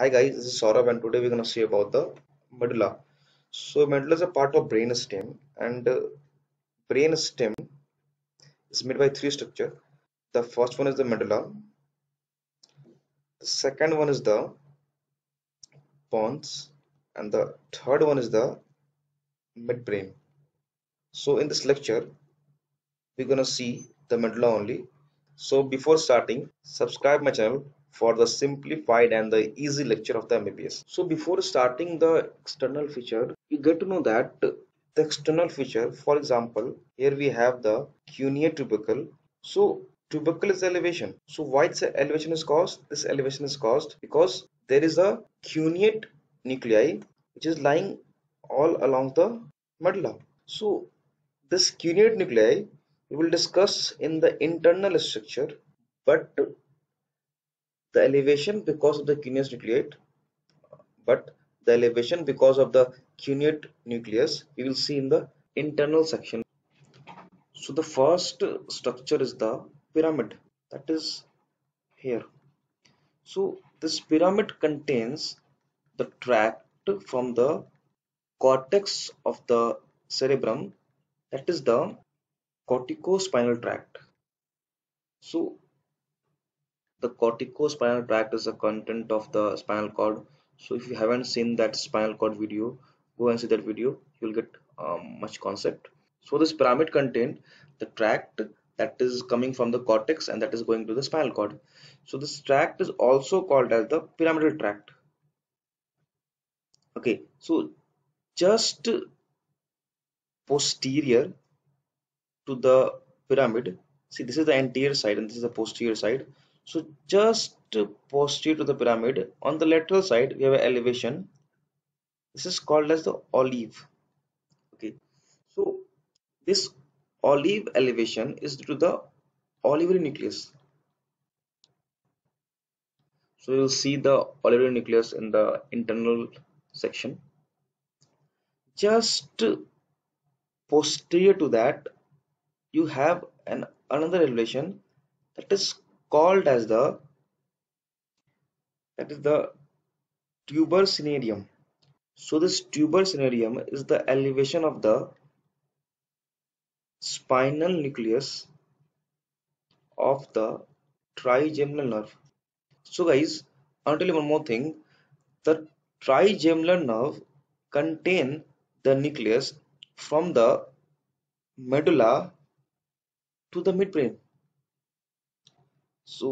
Hi guys, this is Saurabh and today we're going to see about the medulla. So medulla is a part of brain stem and uh, brain stem is made by three structure. The first one is the medulla, the second one is the pons and the third one is the midbrain. So in this lecture we're going to see the medulla only. So before starting, subscribe my channel for the simplified and the easy lecture of the MBBS. So before starting the external feature, you get to know that the external feature, for example, here we have the cuneate tubercle. So tubercle is elevation. So why this elevation is caused? This elevation is caused because there is a cuneate nuclei which is lying all along the medulla. So this cuneate nuclei we will discuss in the internal structure but the elevation because of the cuneate nucleate but the elevation because of the cuneate nucleus we will see in the internal section. So the first structure is the pyramid. That is here. So this pyramid contains the tract from the cortex of the cerebrum that is the corticospinal tract. So the corticospinal tract is the content of the spinal cord. So if you haven't seen that spinal cord video go and see that video. You'll get um, much concept. So this pyramid contain the tract that is coming from the cortex and that is going to the spinal cord. So this tract is also called as the pyramidal tract. Okay so just posterior to the pyramid see this is the anterior side and this is the posterior side so just posterior to the pyramid, on the lateral side, we have an elevation. This is called as the olive. Okay, so this olive elevation is due to the olivary nucleus. So you'll see the olivary nucleus in the internal section. Just posterior to that, you have an another elevation that is called as the that is the tuber cinereum so this tuber cinereum is the elevation of the spinal nucleus of the trigeminal nerve. So guys I'll tell you one more thing. The trigeminal nerve contain the nucleus from the medulla to the midbrain so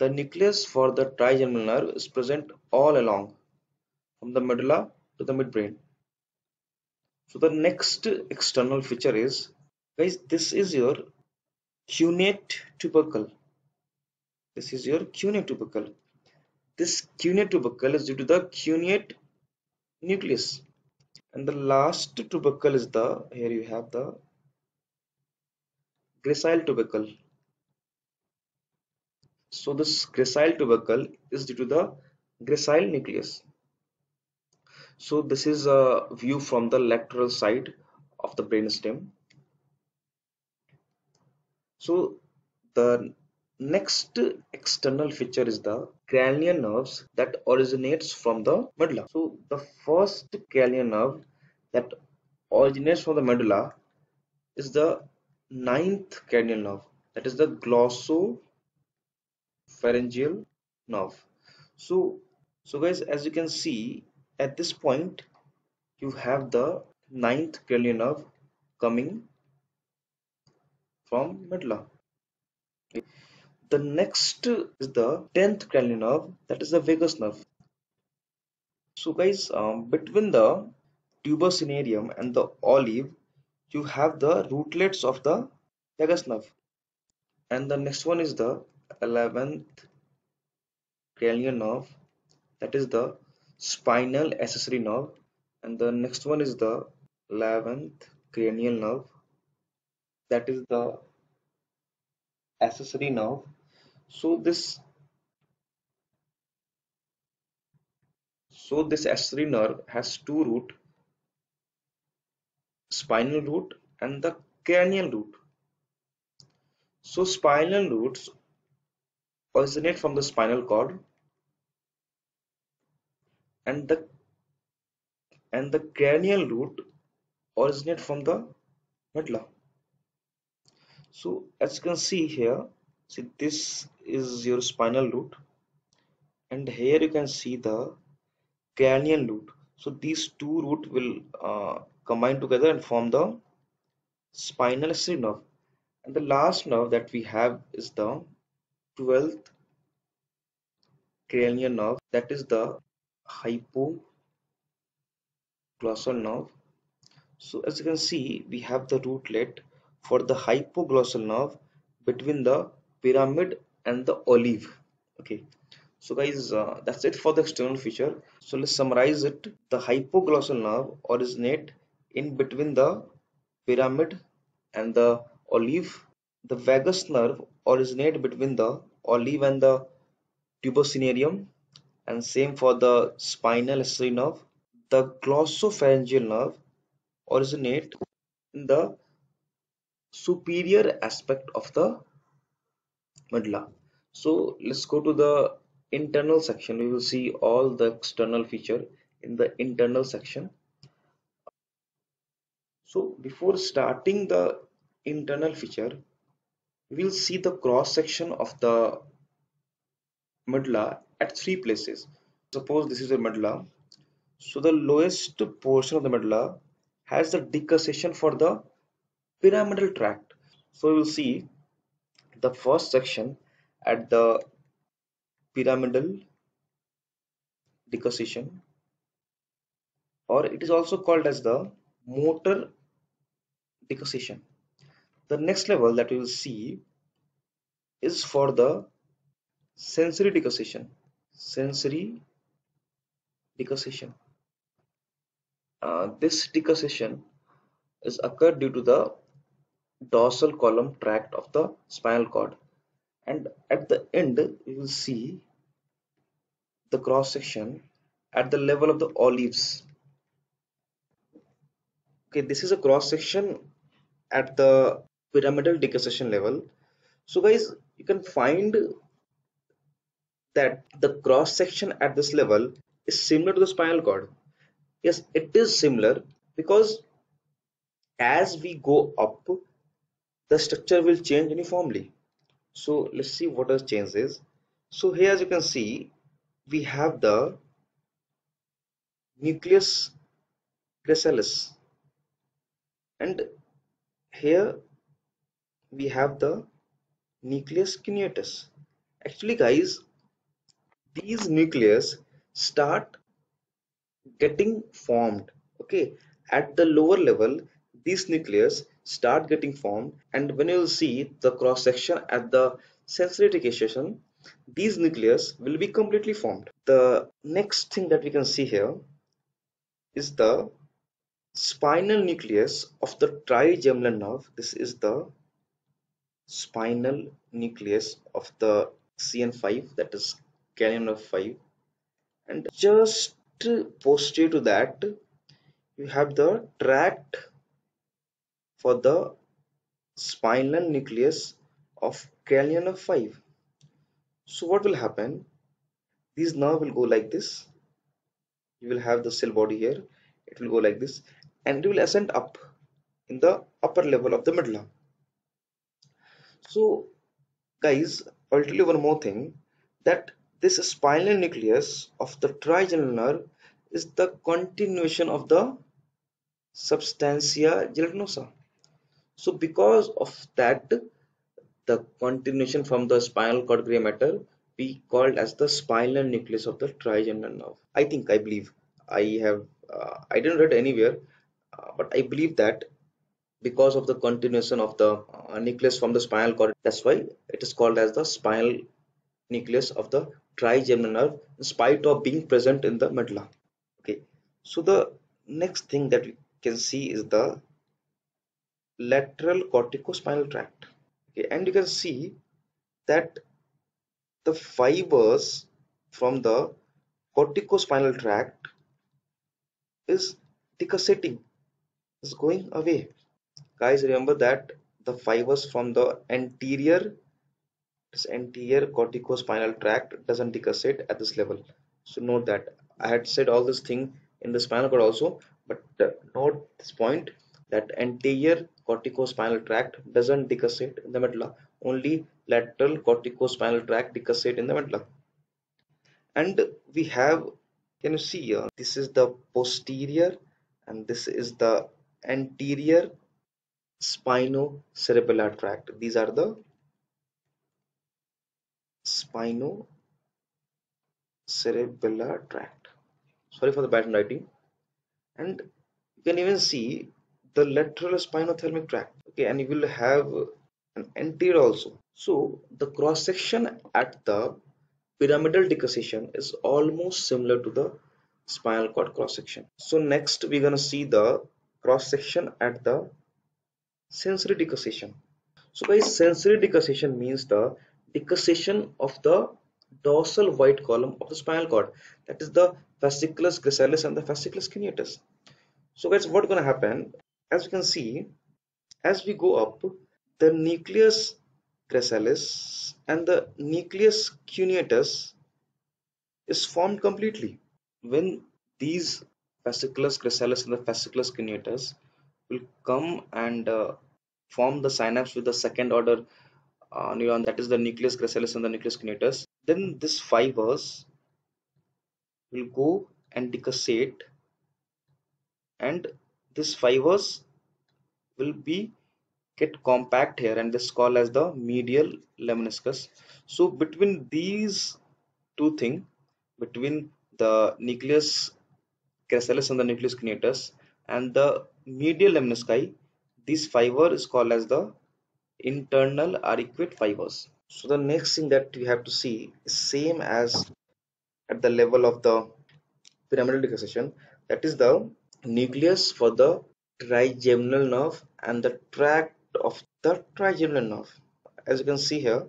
the nucleus for the trigeminal nerve is present all along from the medulla to the midbrain. So the next external feature is guys this is your cuneate tubercle. This is your cuneate tubercle. This cuneate tubercle is due to the cuneate nucleus and the last tubercle is the here you have the gracile tubercle so this gracile tubercle is due to the gracile nucleus. So this is a view from the lateral side of the brainstem. So the next external feature is the cranial nerves that originates from the medulla. So the first cranial nerve that originates from the medulla is the ninth cranial nerve that is the glosso pharyngeal nerve. So so guys as you can see at this point you have the ninth cranial nerve coming from medulla. The next is the 10th cranial nerve that is the vagus nerve. So guys um, between the tuber and the olive you have the rootlets of the vagus nerve. And the next one is the 11th cranial nerve that is the spinal accessory nerve and the next one is the 11th cranial nerve that is the accessory nerve. So this so this accessory nerve has two root spinal root and the cranial root. So spinal roots originate from the spinal cord and the and the cranial root originate from the medulla. So as you can see here see this is your spinal root and here you can see the cranial root. So these two root will uh, combine together and form the spinal nerve. And the last nerve that we have is the 12th cranial nerve that is the hypoglossal nerve. So as you can see we have the rootlet for the hypoglossal nerve between the pyramid and the olive. Okay. So guys uh, that's it for the external feature. So let's summarize it. The hypoglossal nerve originate in between the pyramid and the olive. The vagus nerve originate between the olive and the tuber cinereum and same for the spinal accessory nerve the glossopharyngeal nerve originate in the superior aspect of the medulla. So let's go to the internal section. We will see all the external feature in the internal section. So before starting the internal feature we will see the cross section of the medulla at three places. Suppose this is a medulla. So the lowest portion of the medulla has the decussation for the pyramidal tract. So we will see the first section at the pyramidal decussation or it is also called as the motor decussation the next level that we will see is for the sensory decussation sensory decussation uh, this decussation is occurred due to the dorsal column tract of the spinal cord. And at the end you will see the cross section at the level of the olives. Okay this is a cross section at the pyramidal decussation level. So guys you can find that the cross section at this level is similar to the spinal cord. Yes it is similar because as we go up the structure will change uniformly. So let's see what has changed is. So here as you can see we have the nucleus gracilis. And here we have the nucleus cuneatus actually guys these nucleus start getting formed okay? At the lower level these nucleus start getting formed and when you will see the cross section at the sensory decussation these nucleus will be completely formed. The next thing that we can see here is the spinal nucleus of the trigeminal nerve. This is the spinal nucleus of the cn5 that is nerve 5 and just posterior to that you have the tract for the spinal nucleus of nerve 5 so what will happen? These nerve will go like this. You will have the cell body here. It will go like this. And it will ascend up in the upper level of the medulla so guys i'll tell you one more thing that this spinal nucleus of the trigeminal nerve is the continuation of the substantia gelatinosa. So because of that the continuation from the spinal cord gray matter be called as the spinal nucleus of the trigeminal nerve. I think i believe i have uh, i didn't read anywhere uh, but i believe that because of the continuation of the uh, nucleus from the spinal cord. That's why it is called as the spinal nucleus of the trigeminal nerve in spite of being present in the medulla. Okay. So the next thing that we can see is the lateral corticospinal tract. Okay. And you can see that the fibers from the corticospinal tract is decussating is going away guys remember that the fibers from the anterior this anterior corticospinal tract doesn't decussate at this level. So note that. I had said all this thing in the spinal cord also but uh, note this point that anterior corticospinal tract doesn't decussate in the medulla. Only lateral corticospinal tract decussate in the medulla. And we have can you see here? This is the posterior and this is the anterior spinocerebellar tract. These are the spinocerebellar tract. Sorry for the bad writing. And you can even see the lateral spinothalamic tract. Okay and you will have an anterior also. So the cross section at the pyramidal decussation is almost similar to the spinal cord cross section so next we're gonna see the cross section at the sensory decussation. So guys sensory decussation means the decussation of the dorsal white column of the spinal cord. That is the fasciculus gracilis and the fasciculus cuneatus so guys what's gonna happen? As you can see as we go up the nucleus gracilis and the nucleus cuneatus is formed completely. When these fasciculus gracilis and the fasciculus cuneatus will come and uh, form the synapse with the second order uh, neuron that is the nucleus gracilis and the nucleus cuneatus then this fibers will go and decussate and this fibers will be get compact here and this is called as the medial lemniscus. So between these two things between the nucleus gracilis and the nucleus cuneatus and the medial lemnisci this fiber is called as the internal arcuate fibers. So the next thing that we have to see is same as at the level of the pyramidal decussation that is the nucleus for the trigeminal nerve and the tract of the trigeminal nerve. As you can see here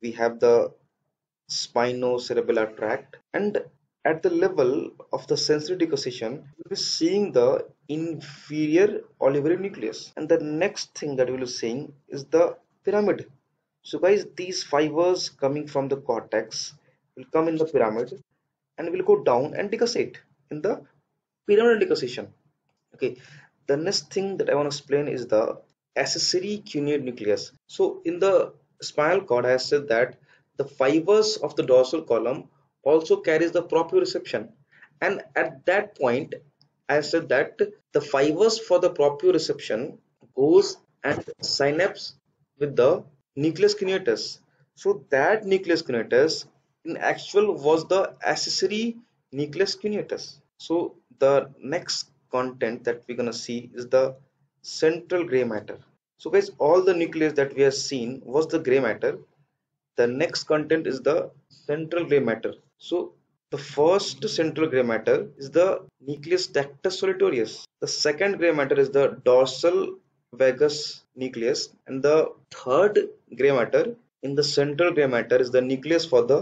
we have the spinocerebellar tract and at the level of the sensory decussation we'll be seeing the inferior olivary nucleus. And the next thing that we'll be seeing is the pyramid. So guys these fibers coming from the cortex will come in the pyramid and will go down and decussate in the pyramidal decussation okay the next thing that i want to explain is the accessory cuneate nucleus. So in the spinal cord, I said that the fibers of the dorsal column also carries the proprioception. And at that point, I said that the fibers for the proprioception goes and synapse with the nucleus cuneatus. So that nucleus cuneatus in actual was the accessory nucleus cuneatus. So the next content that we're gonna see is the central gray matter so guys all the nucleus that we have seen was the gray matter the next content is the central gray matter so the first central gray matter is the nucleus tractus solitarius. The second gray matter is the dorsal vagus nucleus. And the third gray matter in the central gray matter is the nucleus for the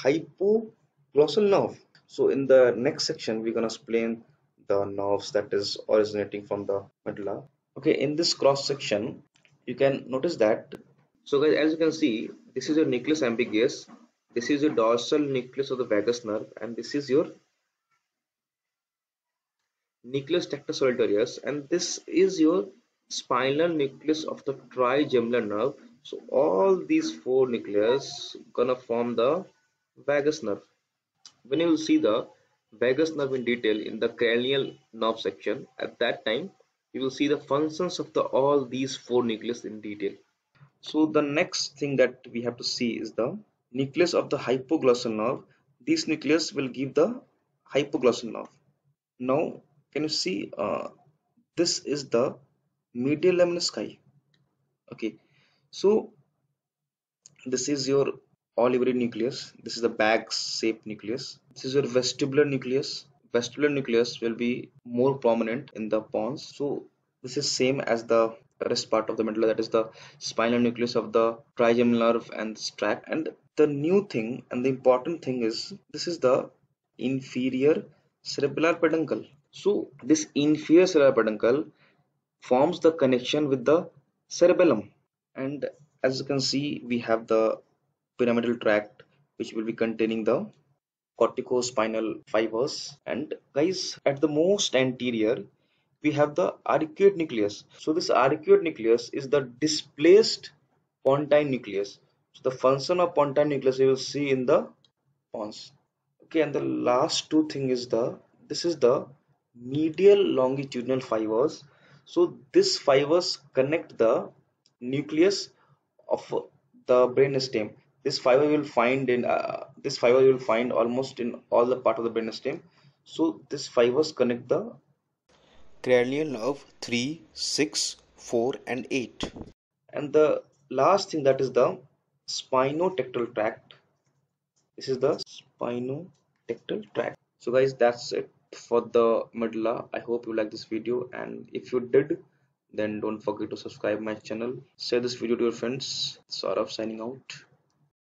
hypoglossal nerve. So in the next section we're going to explain the nerves that is originating from the medulla. Okay in this cross section you can notice that. So guys as you can see this is your nucleus ambiguus this is your dorsal nucleus of the vagus nerve and this is your nucleus tractus solitarius and this is your spinal nucleus of the trigeminal nerve. So all these four nucleus gonna form the vagus nerve. When you will see the vagus nerve in detail in the cranial nerve section at that time you will see the functions of the all these four nucleus in detail. So the next thing that we have to see is the nucleus of the hypoglossal nerve. This nucleus will give the hypoglossal nerve. Now can you see uh, this is the medial lemnisci okay. So this is your olivary nucleus. This is the bag shaped nucleus. This is your vestibular nucleus. Vestibular nucleus will be more prominent in the pons. So this is same as the rest part of the medulla that is the spinal nucleus of the trigeminal nerve and tract. And the new thing and the important thing is this is the inferior cerebellar peduncle. So this inferior cerebellar peduncle forms the connection with the cerebellum. And as you can see we have the pyramidal tract which will be containing the corticospinal fibers. And guys at the most anterior we have the arcuate nucleus so this arcuate nucleus is the displaced pontine nucleus so the function of pontine nucleus you will see in the pons okay and the last two thing is the this is the medial longitudinal fibers so this fibers connect the nucleus of the brain stem. this fiber you will find in uh, this fiber you will find almost in all the part of the brain stem. so this fibers connect the cranial nerve 3 6 4 and 8 and the last thing that is the spinotectal tract. This is the spinotectal tract. So guys that's it for the medulla. I hope you like this video. And if you did then don't forget to subscribe my channel. Share this video to your friends. Saurabh signing out